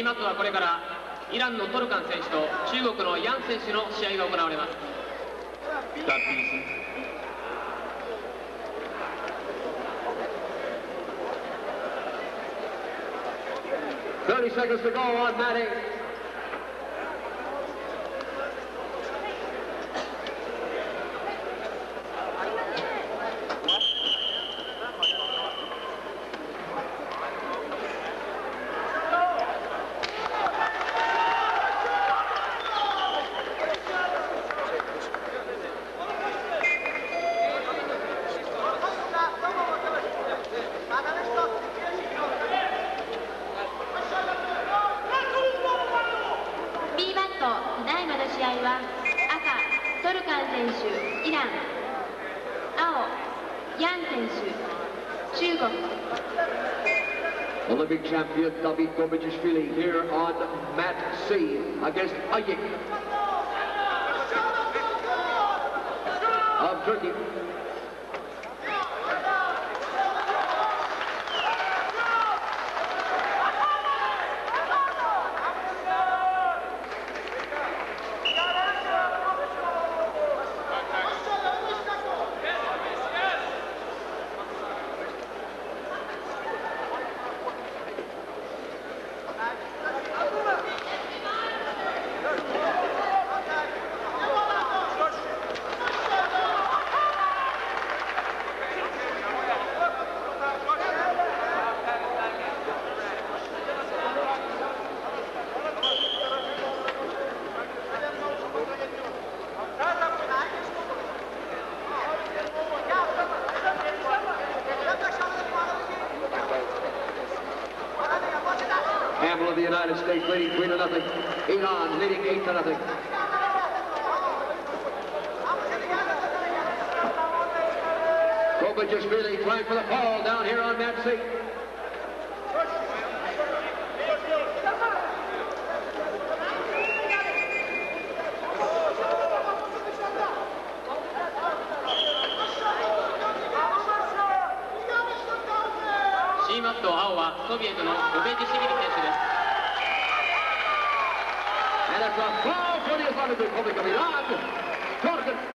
ーマットはこれからイランのトルカン選手と中国のヤン選手の試合が行われます30 seconds to go on Matty. B 隊は赤トルカン選手イラン青ヤン選手中国 Olympic champion David Gobezhishvili here on mat C against Ayik of Turkey. Campbell of the United States leading three to nothing. Iran leading eight to nothing. Gobezhishvili trying for the fall down here on 青はソビエトのコベジシビリ選手です。